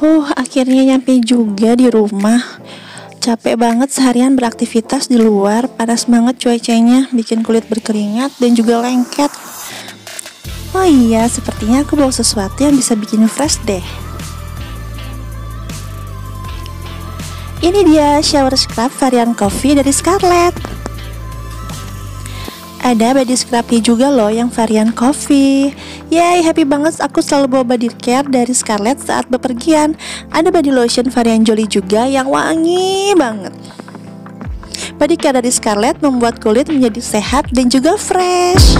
Huh, akhirnya nyampe juga di rumah. Capek banget seharian beraktivitas di luar, panas banget cuacanya, bikin kulit berkeringat dan juga lengket. Oh iya, sepertinya aku bawa sesuatu yang bisa bikin fresh deh. Ini dia shower scrub varian coffee dari Scarlett. Ada body scrubnya juga loh yang varian coffee. Yay, happy banget. Aku selalu bawa body care dari Scarlett saat bepergian. Ada body lotion varian Jolie juga yang wangi banget. Body care dari Scarlett membuat kulit menjadi sehat dan juga fresh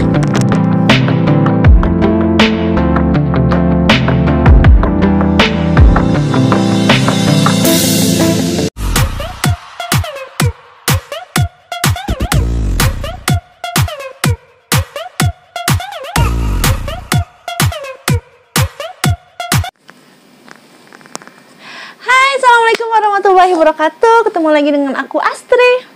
warahmatullahi wabarakatuh. Ketemu lagi dengan aku Astri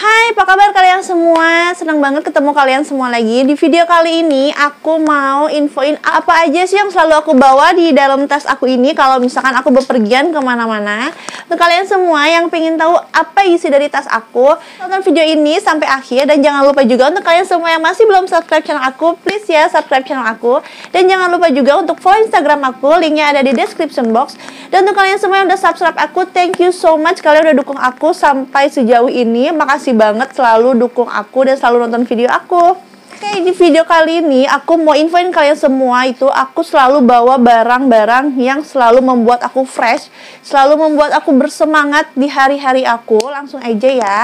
Hai, apa kabar kalian semua? Senang banget ketemu kalian semua lagi. Di video kali ini aku mau infoin apa aja sih yang selalu aku bawa di dalam tas aku ini kalau misalkan aku bepergian ke mana-mana. Untuk kalian semua yang pengen tahu apa isi dari tas aku, tonton video ini sampai akhir dan jangan lupa juga untuk kalian semua yang masih belum subscribe channel aku, please ya subscribe channel aku. Dan jangan lupa juga untuk follow Instagram aku, linknya ada di description box. Dan untuk kalian semua yang udah subscribe aku, thank you so much kalian udah dukung aku sampai sejauh ini. Makasih makasih banget selalu dukung aku dan selalu nonton video aku. Oke, di video kali ini aku mau infoin kalian semua itu aku selalu bawa barang-barang yang selalu membuat aku fresh, selalu membuat aku bersemangat di hari-hari aku. Langsung aja ya.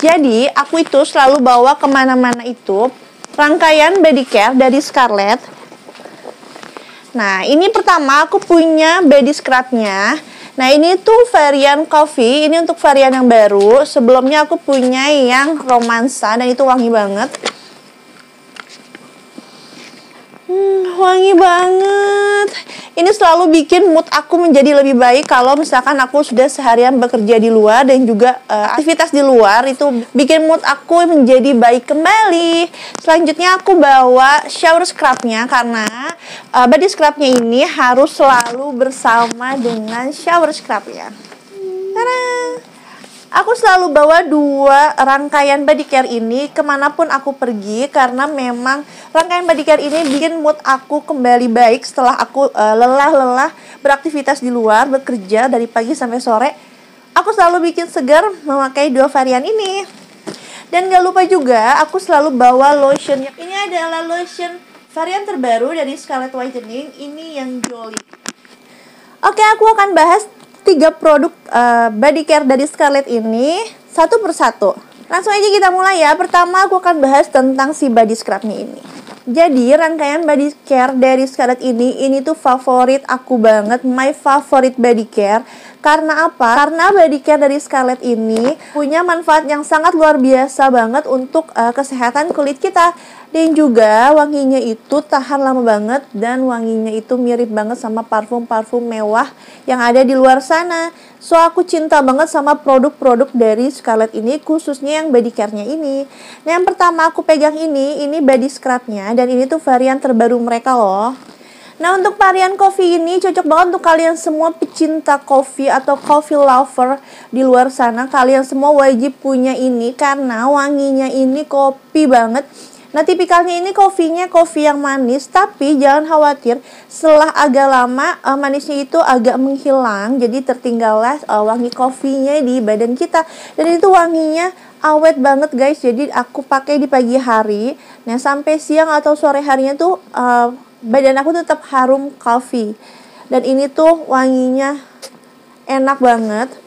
Jadi, aku itu selalu bawa ke mana-mana itu rangkaian body care dari Scarlett. Nah, ini pertama aku punya body scrubnya. Nah ini tuh varian coffee, ini untuk varian yang baru. Sebelumnya aku punya yang romansa dan itu wangi banget. Hmm, wangi banget. Ini selalu bikin mood aku menjadi lebih baik kalau misalkan aku sudah seharian bekerja di luar dan juga uh, aktivitas di luar itu bikin mood aku menjadi baik kembali. Selanjutnya aku bawa shower scrubnya karena uh, body scrubnya ini harus selalu bersama dengan shower scrubnya. Tada! Aku selalu bawa dua rangkaian body care ini ke mana pun aku pergi karena memang rangkaian body care ini bikin mood aku kembali baik setelah aku uh, lelah-lelah beraktivitas di luar, bekerja dari pagi sampai sore. Aku selalu bikin segar memakai dua varian ini. Dan gak lupa juga aku selalu bawa lotion. Ini adalah lotion Varian terbaru dari Scarlett Whitening ini yang Jolly. Oke, aku akan bahas tiga produk uh, body care dari Scarlett ini satu persatu. Langsung aja kita mulai ya. Pertama aku akan bahas tentang si body scrubnya ini. Jadi rangkaian body care dari Scarlett ini ini tuh favorit aku banget, my favorite body care. Karena apa? Karena body care dari Scarlett ini punya manfaat yang sangat luar biasa banget untuk uh, kesehatan kulit kita. Dan juga wanginya itu tahan lama banget dan wanginya itu mirip banget sama parfum-parfum mewah yang ada di luar sana. So aku cinta banget sama produk-produk dari Scarlett ini khususnya yang body care-nya ini. Nah yang pertama aku pegang ini, ini body scrub-nya dan ini tuh varian terbaru mereka loh. Nah untuk varian coffee ini cocok banget untuk kalian semua pecinta coffee atau coffee lover di luar sana. Kalian semua wajib punya ini karena wanginya ini kopi banget Nah, tipikalnya ini kopinya kopi yang manis, tapi jangan khawatir, setelah agak lama uh, manisnya itu agak menghilang, jadi tertinggallah uh, wangi kopinya di badan kita. Dan itu wanginya awet banget guys, jadi aku pakai di pagi hari. Nah, sampai siang atau sore harinya tuh uh, badan aku tetap harum kopi. Dan ini tuh wanginya enak banget.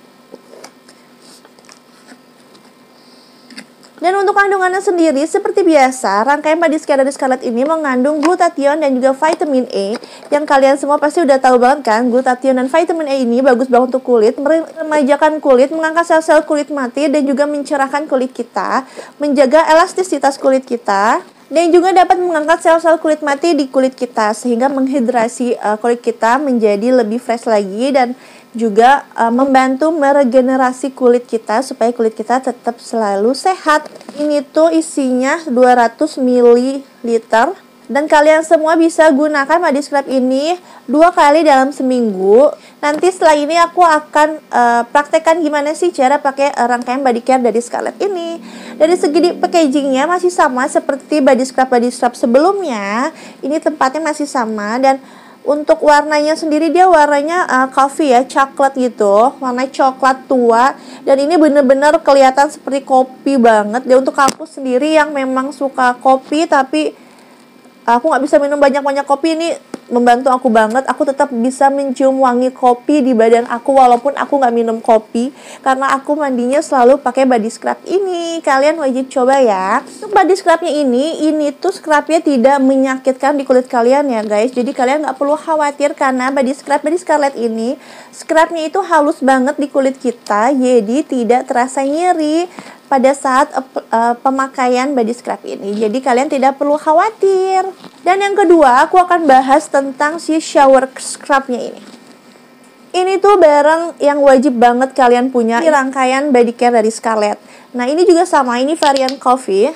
Dan untuk kandungannya sendiri, seperti biasa, rangkaian care dari Scarlett ini mengandung glutathione dan juga vitamin E yang kalian semua pasti udah tahu banget kan, glutathione dan vitamin E ini bagus banget untuk kulit, meremajakan kulit, mengangkat sel-sel kulit mati dan juga mencerahkan kulit kita, menjaga elastisitas kulit kita, dan juga dapat mengangkat sel-sel kulit mati di kulit kita sehingga menghidrasi uh, kulit kita menjadi lebih fresh lagi dan juga uh, membantu meregenerasi kulit kita supaya kulit kita tetap selalu sehat. Ini tuh isinya 200 ml Dan kalian semua bisa gunakan body scrub ini dua kali dalam seminggu. Nanti setelah ini aku akan uh, praktekkan gimana sih cara pakai uh, rangkaian body care dari Scarlett ini. Dari segi packagingnya masih sama seperti body scrub body scrub sebelumnya. Ini tempatnya masih sama dan untuk warnanya sendiri dia warnanya uh, coffee ya, coklat gitu, warna coklat tua dan ini bener-bener kelihatan seperti kopi banget. Dia untuk aku sendiri yang memang suka kopi tapi aku nggak bisa minum banyak-banyak kopi ini membantu aku banget aku tetap bisa mencium wangi kopi di badan aku walaupun aku nggak minum kopi karena aku mandinya selalu pakai body scrub ini. Kalian wajib coba ya. Untuk body scrubnya ini ini tuh scrubnya tidak menyakitkan di kulit kalian ya guys. Jadi kalian nggak perlu khawatir karena body scrub dari Scarlett ini scrubnya itu halus banget di kulit kita jadi tidak terasa nyeri pada saat uh, pemakaian body scrub ini. Jadi kalian tidak perlu khawatir. Dan yang kedua, aku akan bahas tentang si shower scrubnya ini. Ini tuh barang yang wajib banget kalian punya. Ini rangkaian body care dari Scarlett. Nah, ini juga sama, ini varian coffee.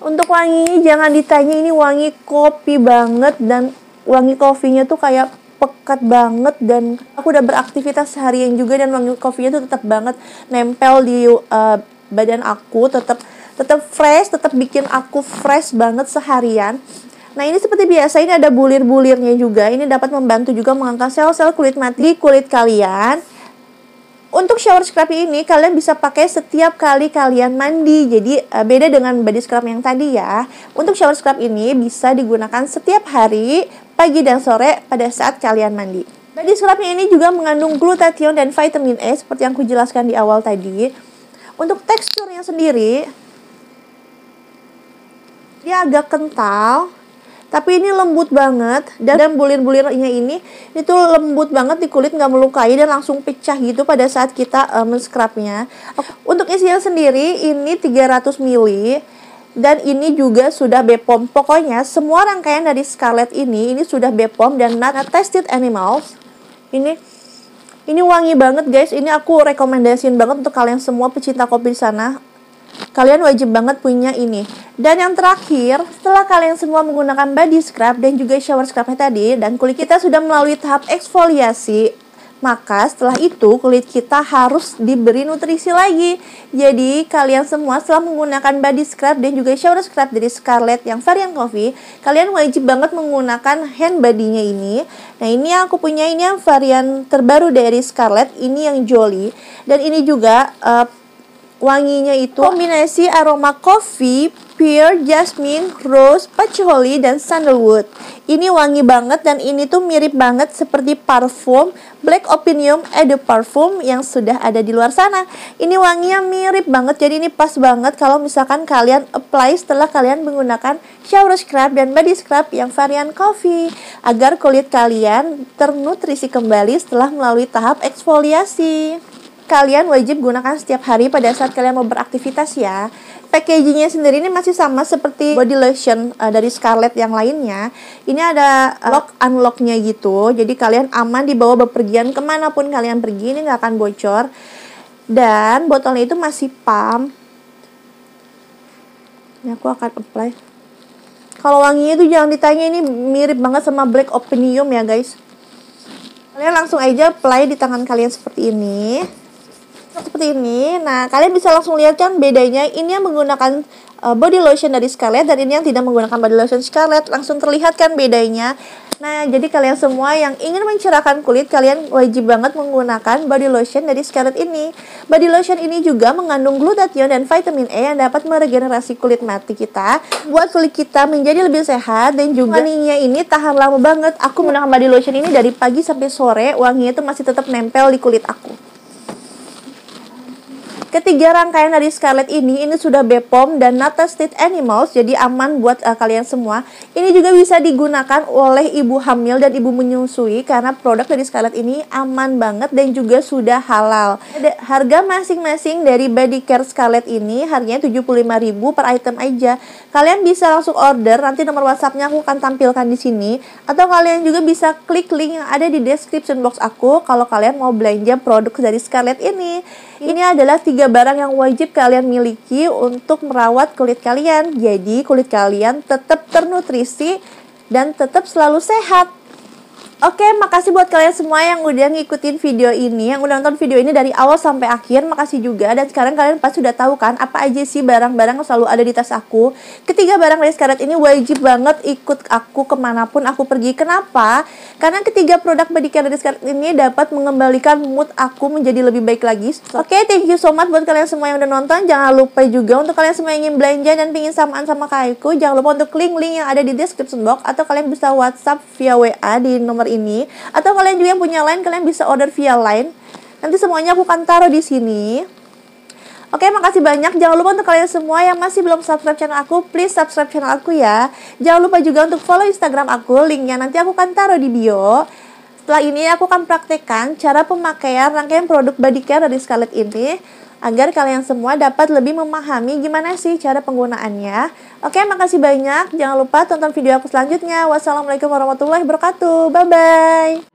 Untuk wanginya jangan ditanya ini wangi kopi banget dan wangi kopinya tuh kayak pekat banget dan aku udah beraktivitas seharian juga dan wangi kopinya tuh tetap banget nempel di uh, badan aku tetap tetap fresh tetap bikin aku fresh banget seharian. Nah ini seperti biasa ini ada bulir-bulirnya juga Ini dapat membantu juga mengangkat sel-sel kulit mati di kulit kalian. Untuk shower scrub ini kalian bisa pakai setiap kali kalian mandi Jadi uh, beda dengan body scrub yang tadi ya. Untuk shower scrub ini bisa digunakan setiap hari pagi dan sore pada saat kalian mandi. Body scrubnya ini juga mengandung glutathione dan vitamin E seperti yang kujelaskan di awal tadi. Untuk teksturnya sendiri, dia agak kental, tapi ini lembut banget dan bulir-bulirnya ini itu lembut banget di kulit nggak melukai dan langsung pecah gitu pada saat kita uh, men-scrubnya. Untuk isinya sendiri ini 300 ml dan ini juga sudah BPOM. Pokoknya semua rangkaian dari Scarlett ini ini sudah BPOM dan not tested animals. Ini ini wangi banget guys. Ini aku rekomendasiin banget untuk kalian semua pecinta kopi di sana. Kalian wajib banget punya ini. Dan yang terakhir, setelah kalian semua menggunakan body scrub dan juga shower scrubnya tadi dan kulit kita sudah melalui tahap eksfoliasi maka setelah itu kulit kita harus diberi nutrisi lagi. Jadi kalian semua setelah menggunakan body scrub dan juga shower scrub dari Scarlett yang varian coffee, kalian wajib banget menggunakan hand body-nya ini. Nah ini yang aku punya ini yang varian terbaru dari Scarlett, ini yang Jolly. Dan ini juga uh, wanginya itu kombinasi aroma coffee, pear, jasmine, rose, patchouli, dan sandalwood. Ini wangi banget dan ini tuh mirip banget seperti parfum Black Opinium Eau Parfum yang sudah ada di luar sana. Ini wanginya mirip banget, jadi ini pas banget kalau misalkan kalian apply setelah kalian menggunakan shower scrub dan body scrub yang varian coffee agar kulit kalian ternutrisi kembali setelah melalui tahap eksfoliasi kalian wajib gunakan setiap hari pada saat kalian mau beraktivitas ya. Packagingnya sendiri ini masih sama seperti body lotion uh, dari Scarlett yang lainnya. Ini ada uh, lock unlocknya gitu, jadi kalian aman dibawa bepergian ke mana pun kalian pergi ini nggak akan bocor. Dan botolnya itu masih pump. Ini aku akan apply. Kalau wanginya itu jangan ditanya ini mirip banget sama Black Opinium ya guys. Kalian langsung aja apply di tangan kalian seperti ini seperti ini. Nah, kalian bisa langsung lihat kan bedanya. Ini yang menggunakan uh, body lotion dari Scarlett dan ini yang tidak menggunakan body lotion Scarlett. Langsung terlihat kan bedanya. Nah, jadi kalian semua yang ingin mencerahkan kulit, kalian wajib banget menggunakan body lotion dari Scarlett ini. Body lotion ini juga mengandung glutathione dan vitamin E yang dapat meregenerasi kulit mati kita, buat kulit kita menjadi lebih sehat dan juga wanginya ini tahan lama banget. Aku menggunakan body lotion ini dari pagi sampai sore, wanginya itu masih tetap nempel di kulit aku. Ketiga rangkaian dari Scarlett ini ini sudah BPOM dan not tested animals jadi aman buat uh, kalian semua. Ini juga bisa digunakan oleh ibu hamil dan ibu menyusui karena produk dari Scarlett ini aman banget dan juga sudah halal. Harga masing-masing dari body care Scarlett ini harganya 75.000 per item aja. Kalian bisa langsung order nanti nomor WhatsAppnya aku akan tampilkan di sini atau kalian juga bisa klik link yang ada di description box aku kalau kalian mau belanja produk dari Scarlett ini. Ini adalah tiga barang yang wajib kalian miliki untuk merawat kulit kalian. Jadi kulit kalian tetap ternutrisi dan tetap selalu sehat. Oke, makasih buat kalian semua yang udah ngikutin video ini, yang udah nonton video ini dari awal sampai akhir. Makasih juga. Dan sekarang kalian pasti sudah tahu kan apa aja sih barang-barang yang selalu ada di tas aku. Ketiga barang dari Scarlett ini wajib banget ikut aku ke mana pun aku pergi. Kenapa? Karena ketiga produk body care dari Scarlett ini dapat mengembalikan mood aku menjadi lebih baik lagi. Oke, thank you so much buat kalian semua yang udah nonton. Jangan lupa juga untuk kalian semua yang ingin belanja dan pingin samaan sama Kaiku, jangan lupa untuk klik link yang ada di description box atau kalian bisa WhatsApp via WA di nomor ini atau kalian juga yang punya line kalian bisa order via line nanti semuanya aku akan taruh di sini Oke, makasih banyak. Jangan lupa untuk kalian semua yang masih belum subscribe channel aku, please subscribe channel aku ya. Jangan lupa juga untuk follow Instagram aku, linknya nanti aku akan taruh di bio. Setelah ini aku akan praktekkan cara pemakaian rangkaian produk body care dari Scarlett ini agar kalian semua dapat lebih memahami gimana sih cara penggunaannya. Oke, makasih banyak. Jangan lupa tonton video aku selanjutnya. Wassalamualaikum warahmatullahi wabarakatuh. Bye-bye.